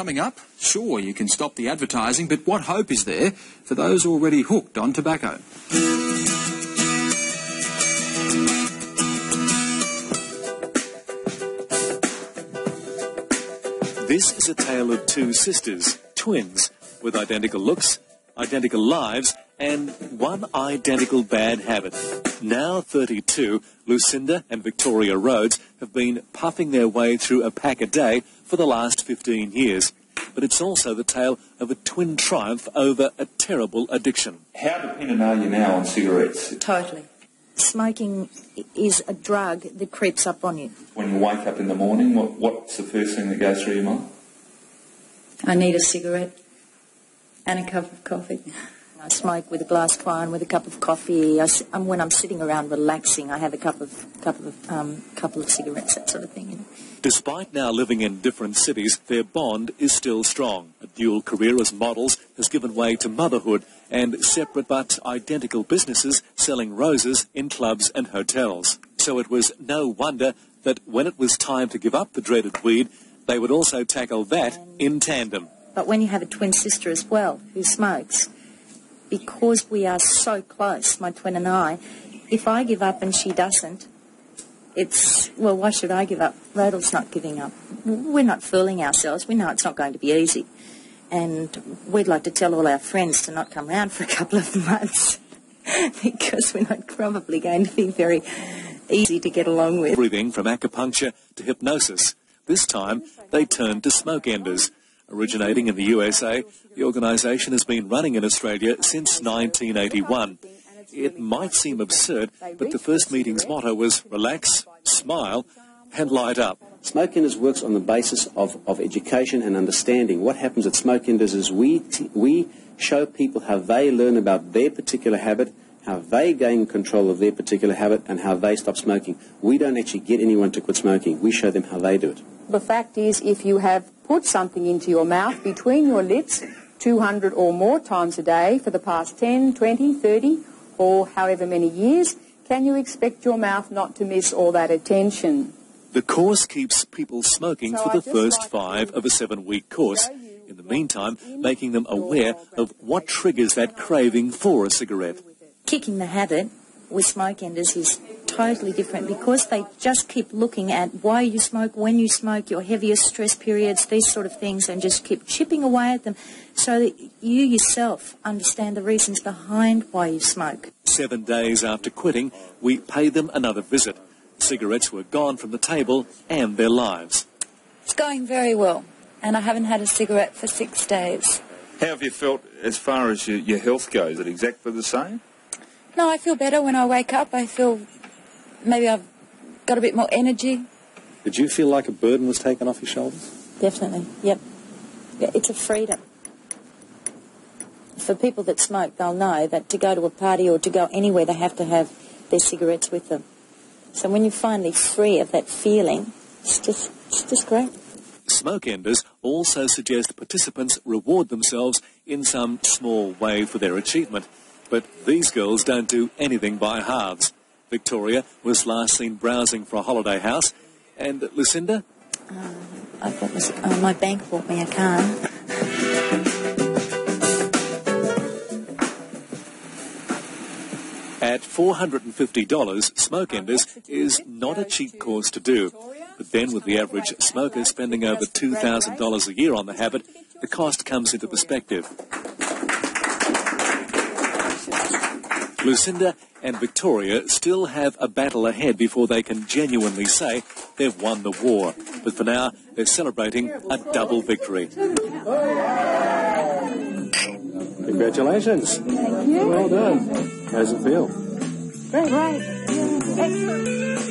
Coming up, sure, you can stop the advertising, but what hope is there for those already hooked on tobacco? This is a tale of two sisters, twins, with identical looks, identical lives, and one identical bad habit. Now 32, Lucinda and Victoria Rhodes have been puffing their way through a pack a day for the last 15 years. But it's also the tale of a twin triumph over a terrible addiction. How dependent are you now on cigarettes? Totally. Smoking is a drug that creeps up on you. When you wake up in the morning, what, what's the first thing that goes through your mind? I need a cigarette and a cup of coffee. I smoke with a glass of wine, with a cup of coffee. I, um, when I'm sitting around relaxing, I have a cup of couple of um, couple of cigarettes, that sort of thing. You know. Despite now living in different cities, their bond is still strong. A dual career as models has given way to motherhood and separate but identical businesses selling roses in clubs and hotels. So it was no wonder that when it was time to give up the dreaded weed, they would also tackle that in tandem. But when you have a twin sister as well who smokes, because we are so close, my twin and I, if I give up and she doesn't, it's, well, why should I give up? Rhodel's not giving up. We're not fooling ourselves. We know it's not going to be easy. And we'd like to tell all our friends to not come round for a couple of months because we're not probably going to be very easy to get along with. Everything from acupuncture to hypnosis. This time, they turned to Smokenders. Originating in the USA, the organisation has been running in Australia since 1981. It might seem absurd, but the first meeting's motto was relax, smile, and light up. Smokenders works on the basis of, of education and understanding. What happens at Smokenders is we, t- we show people how they learn about their particular habit, how they gain control of their particular habit, and how they stop smoking. We don't actually get anyone to quit smoking. We show them how they do it. The fact is, if you have put something into your mouth between your lips 200 or more times a day for the past 10, 20, 30, or however many years, can you expect your mouth not to miss all that attention? The course keeps people smoking So for the first like five of a seven-week course. In the meantime, making them aware of what triggers that craving for a cigarette. Kicking the habit with Smokenders is totally different because they just keep looking at why you smoke, when you smoke, your heaviest stress periods, these sort of things, and just keep chipping away at them so that you yourself understand the reasons behind why you smoke. Seven days after quitting, we paid them another visit. Cigarettes were gone from the table and their lives. It's going very well, and I haven't had a cigarette for six days. How have you felt as far as your, your health goes? Is it exactly the same? No, I feel better when I wake up. I feel maybe I've got a bit more energy. Did you feel like a burden was taken off your shoulders? Definitely, yep. Yeah, it's a freedom. For people that smoke, they'll know that to go to a party or to go anywhere, they have to have their cigarettes with them. So when you're finally free of that feeling, it's just, it's just great. Smokenders also suggest participants reward themselves in some small way for their achievement. But these girls don't do anything by halves. Victoria was last seen browsing for a holiday house, and Lucinda uh, I've got my, oh, uh, my bank bought me a car. At $450, Smokenders is not a cheap course to do. But then with the average smoker spending over $2,000 a year on the habit, the cost comes into perspective. Lucinda and Victoria still have a battle ahead before they can genuinely say they've won the war. But for now, they're celebrating a double victory. Congratulations. Well done. How does it feel? Right. Excellent.